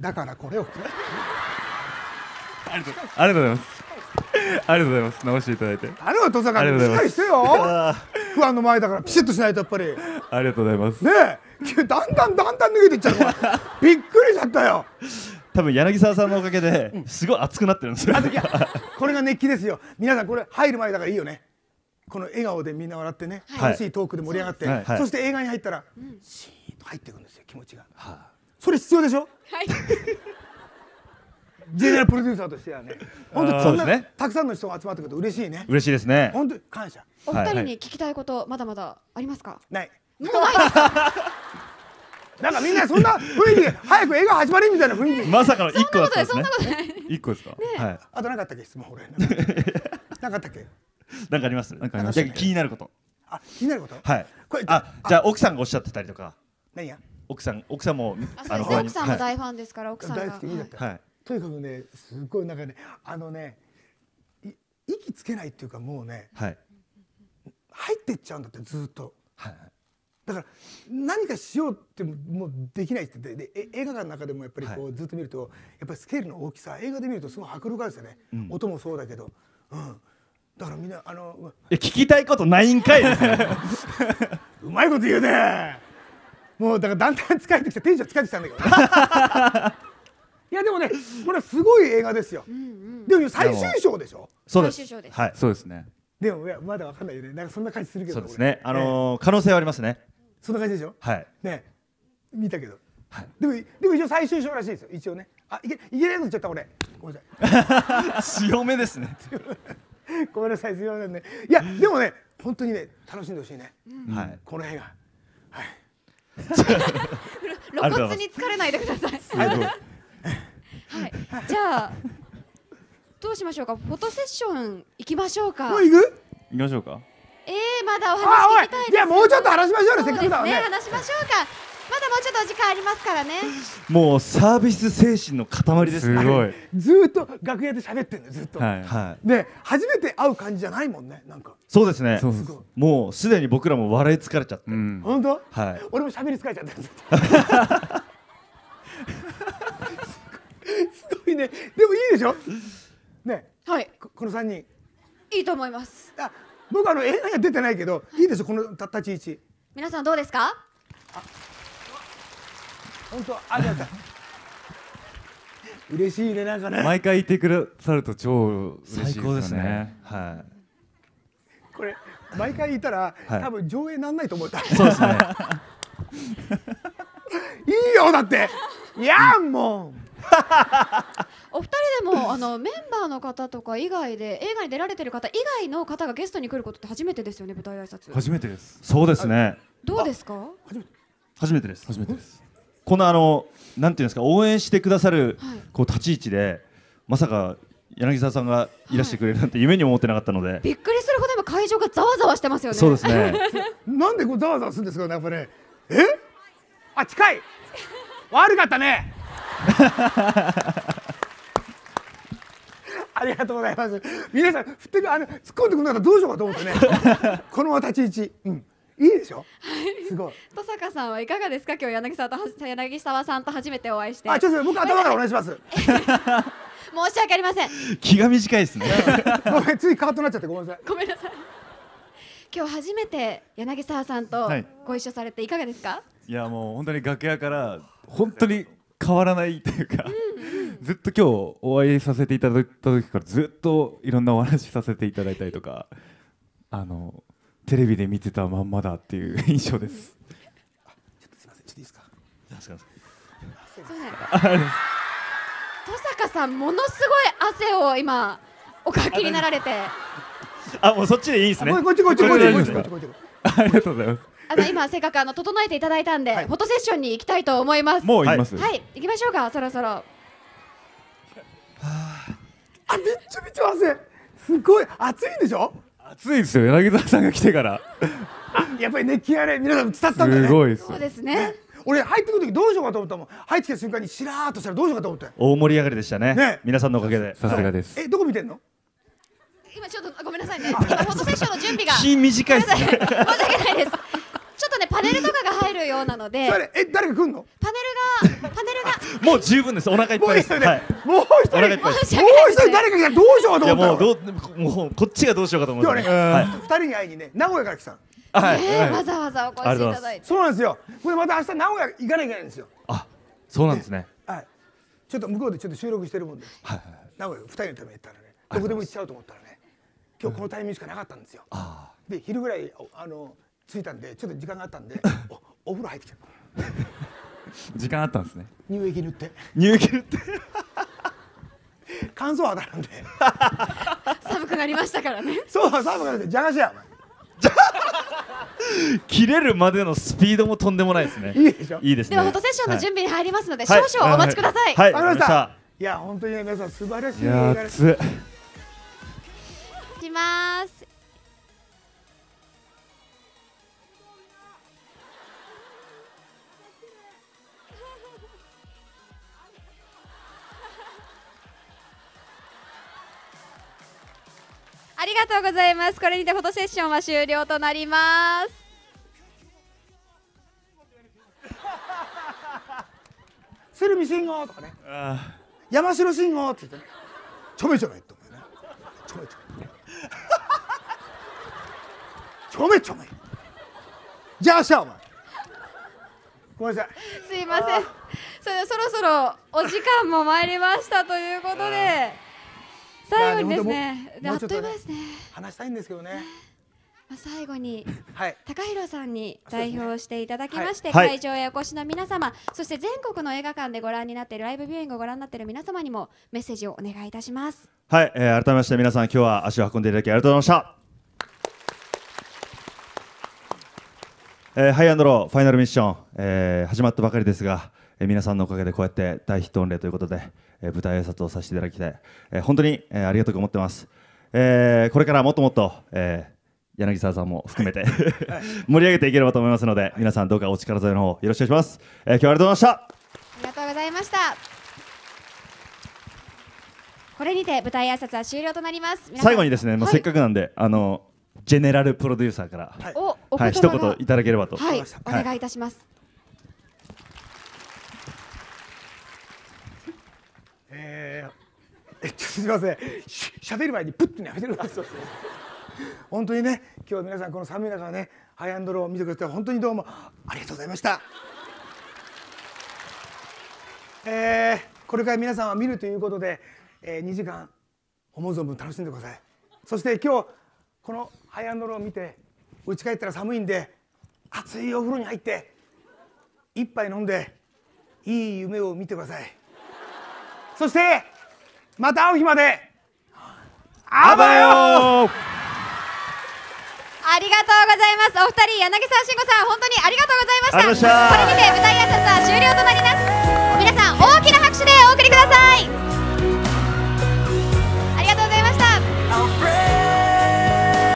だからこれをありがとうございます。ありがとうございます。直していただいて。あれは登坂ありがとうございます。しっかりしてよ。不安の前だからピシッとしないとやっぱり。ねありがとうございます。え。だんだんだんだん抜けていっちゃう。びっくりしちゃったよ。多分柳沢さんのおかげですごい熱くなってるんですよ。あといやこれが熱気ですよ。皆さんこれ入る前だからいいよね。この笑顔でみんな笑ってね、はい。楽しいトークで盛り上がって、はい。はい。そして映画に入ったら、シーンと入っていくんですよ気持ちが、それ必要でしょ？はい。ジェネラルプロデューサーとしてはね。本当にそんな、そうですね。たくさんの人が集まってくると嬉しいね。嬉しいですね。本当に感謝。お二人に聞きたいことまだまだありますか？ない。もうないですか？なんかみんなそんな雰囲気で早く映画始まりみたいな雰囲気。まさかの一個だったんですそんねなことない。一個ですか？はい。あと何かあったっけ質問俺。なんかなんかあったっけ？なんかあります？なんかありましたじゃあ気になること。あ気になること？はい。これあじゃあ奥さんがおっしゃってたりとか。何や奥さん奥さんもあそうですね。奥さんもはい。大ファンですから奥さんが。大好きった、はい。とにかくねすごいなんかねあのねい息つけないっていうかもうねはい。入ってっちゃうんだってずっと。はいだから何かしようってももうできないって。でえ映画館の中でもやっぱりこう、はずっと見るとやっぱりスケールの大きさ映画で見るとすごい迫力あるんですよね、音もそうだけど、うん、だからみんなあのうえ聞きたいことないんかいですねうまいこと言うねもうだからだんだん疲れてきてテンション疲れてきたんだけど。ね いやでもねこれすごい映画ですよ、でも最終章でしょ？そうです。最終章です。はい。そうですね。でもいやまだわかんないよね。なんかそんな感じするけど。そうですね。あ俺。のー可能性はありますね。そんな感じでしょ？はい。ね。見たけど、はい。でもでも一応最終章らしいですよ。一応ね。あいけいけないこと言っちゃった俺。ごめんなさ強めですね。い ごめんなさい。すみませんねいやでもね本当にね楽しんでほしいね、はい。この映画。はい露骨に疲れないでください。はい。じゃあどうしましょうか？フォトセッション行きましょうか。もう行く？行きましょうか。えー、まだおあ話聞きたいですおいいやもうちょっと話しましょうよ。せっかくだね。話しましょうかうちょっとお時間ありますからね。もうサービス精神の塊ですね。すごい。ずーっと楽屋で喋ってんのずっと、はい。はい。で初めて会う感じじゃないもんねなんか。そうですね。そうす。ごいもうすでに僕らも笑い疲れちゃって。うん。本当、はい。俺も喋り疲れちゃったずっとすごいね。でもいいでしょ？ね。はい。ここの3人。いいと思います。あ僕あの映画には出てないけどいいでしょ？このた立ち位置。皆さんどうですか？本当ありがとう。嬉しいねなんかね。毎回いてくださると超嬉しい最ですよ高ですね。ねはこれ毎回いたら、はい。多分上映なんないと思った。いそうですね。いいよだって。いやんもん お二人でもあのメンバーの方とか以外で映画に出られてる方以外の方がゲストに来ることって初めてですよね舞台挨拶。初めてです。そうですね。どうですか？初めてです。初めてですこのあのなんていうんですか応援してくださるはい。こう立ち位置でまさか柳沢さんがいらしてくれるなんて夢にも思ってなかったので、びっくりするほど今会場がざわざわしてますよね。そうですね。なんでこうざわざわするんですかねやっぱね。え？あ近い。悪かったね。ありがとうございます。皆さん振ってくあの突っ込んでくるんだったらどうしようかと思ってね。この立ち位置。うんいいでしょ？すごい。登坂さんはいかがですか？今日柳沢とは柳沢さんと初めてお会いして。あちょっと僕頭からお願いします。申し訳ありません。気が短いですね。ごめんついカーッとなっちゃってごめんなさい。ごめんなさい。今日初めて柳沢さんとはい。ご一緒されていかがですか、いやもう本当に楽屋から本当に変わらないというかずっと今日お会いさせていただいた時からずっといろんなお話しさせていただいたりとかあのテレビで見てたまんまだっていう 印象です。すいません。ちょっといいですか？そうね登坂さんものすごい汗を今おかきになられて。あもうそっちでいいですね。こっちこっちこっちこっちこっちこっちこっちありがとうございます。あの今せっかくあの整えていただいたんで、はい。フォトセッションに行きたいと思います。もう行きます。はい。行きましょうかそろそろ。あめっちゃめちゃ汗。すごい暑いんでしょ？暑いですよ柳沢さんが来てから。やっぱり熱気がね皆さん伝わったんだよね。すごいですそう。ですね。俺入ってくる時どうしようかと思ったもん。入ってきた瞬間にしらーっとしたらどうしようかと思って。大盛り上がりでしたね。ね。皆さんのおかげで。さすがです。えどこ見てんの？今ちょっとごめんなさいね。今フォトセッションの準備が。気短いですね。申し訳ないですねパネルとかが入るようなので。それえ誰か来んの？パネルがパネルが。もう十分です。お腹いっぱいです。もういいよね、はい。もう一お腹いっ人もう一人。誰か来たらどうしようかと思ったの？もうどうもうこっちがどうしようかと思って今日ね、はい。二人に会いにね名古屋から来たの。はい。ねはい。わざわざお越しいただいて。そうなんですよ。これまた明日名古屋行かなきゃいけないんですよ。あそうなんですね。はい。ちょっと向こうでちょっと収録してるもんではいはい名古屋二人のために行ったらね。どこでも行っちゃうと思ったらね。今日このタイミングしかなかったんですよ。あで昼ぐらいおあの着いたんでちょっと時間があったんで おお風呂入ってきた。時間あったんですね。乳液塗って。乳液って。乾燥肌なんで。寒くなりましたからね。そう寒くなってじゃがしや切れるまでのスピードもとんでもないですね。いいでしょ？いいですね。ではフォトセッションの準備に入りますので、はい。少々お待ちください、はい。わかりました。いや本当にね皆さん素晴らしいいや映画ですー熱っ。しますがとうございます。これにてフォトセッションは終了となります。鶴見信号とかね。あ山城信号って言ってね。ちょめちょめって思うね。ちょめちょめ。ちょめちょめ。じゃあしゃお前。ごめんなさい。すいません。それそろそろお時間も参りましたということで最後にですねであっという間ですね。話したいんですけどね。まあ最後にはい。高弘さんに代表していただきまして、はい。会場へお越しの皆様そして全国の映画館でご覧になっているライブビューイングをご覧になっている皆様にもメッセージをお願いいたします。はい、えー改めまして皆さん今日は足を運んでいただきありがとうございました。えーハイアンドローファイナルミッション、えー始まったばかりですが、えー皆さんのおかげでこうやって大ヒット御礼ということで、えー舞台挨拶をさせていただきたい、えー本当に、えーありがたく思ってます、えーこれからもっともっと、えー柳沢さんも含めて 盛り上げていければと思いますので皆さんどうかお力添えの方よろしくお願いします、えー今日はありがとうございました。ありがとうございました。これにて舞台挨拶は終了となります。最後にですね、もうはい。せっかくなんであのジェネラルプロデューサーから、はい。はい、一言いただければと、はい。お願いいたします、えー、えっとすみません。ししゃべる前にプッてやめてください本当にね今日は皆さんこの寒い中ねハイアンドローを見てくれて本当にどうもありがとうございました。えー、これから皆さんは見るということで、えー、2時間思う存分楽しんでください。そして今日このハイアンドローを見て家帰ったら寒いんで熱いお風呂に入って一杯飲んでいい夢を見てください。そしてまた会う日まで。あばよありがとうございます。お二人柳沢慎吾さん本当にありがとうございました。これにて舞台挨拶は終了となります。皆さん大きな拍手でお送りください。